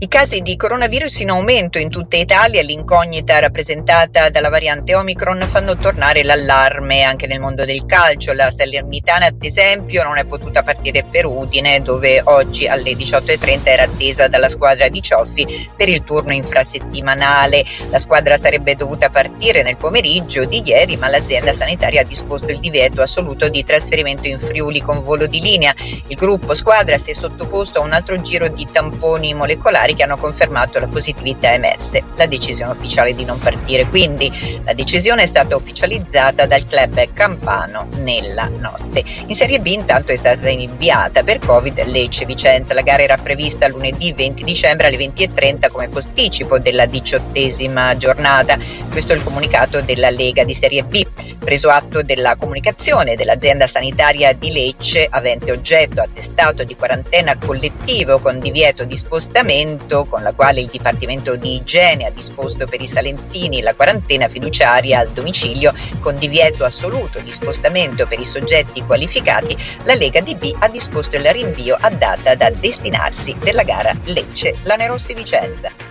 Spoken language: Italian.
I casi di coronavirus in aumento in tutta Italia, l'incognita rappresentata dalla variante Omicron fanno tornare l'allarme anche nel mondo del calcio. La Salernitana, ad esempio, non è potuta partire per Udine, dove oggi alle 18.30 era attesa dalla squadra di Cioffi per il turno infrasettimanale. La squadra sarebbe dovuta partire nel pomeriggio di ieri, ma l'azienda sanitaria ha disposto il divieto assoluto di trasferimento in Friuli con volo di linea. Il gruppo squadra si è sottoposto a un altro giro di tamponi molecolari che hanno confermato la positività emerse. La decisione ufficiale di non partire quindi la decisione è stata ufficializzata dal club campano nella notte. In Serie B intanto è stata inviata per Covid Lecce Vicenza. La gara era prevista lunedì 20 dicembre alle 20.30 come posticipo della diciottesima giornata. Questo è il comunicato della Lega di Serie B. Preso atto della comunicazione dell'azienda sanitaria di Lecce avente oggetto attestato di quarantena collettivo con divieto di spostamento documento con la quale il Dipartimento di Igiene ha disposto per i salentini la quarantena fiduciaria al domicilio con divieto assoluto di spostamento per i soggetti qualificati, la Lega DB ha disposto il rinvio a data da destinarsi della gara Lecce-Lanerossi Vicenza.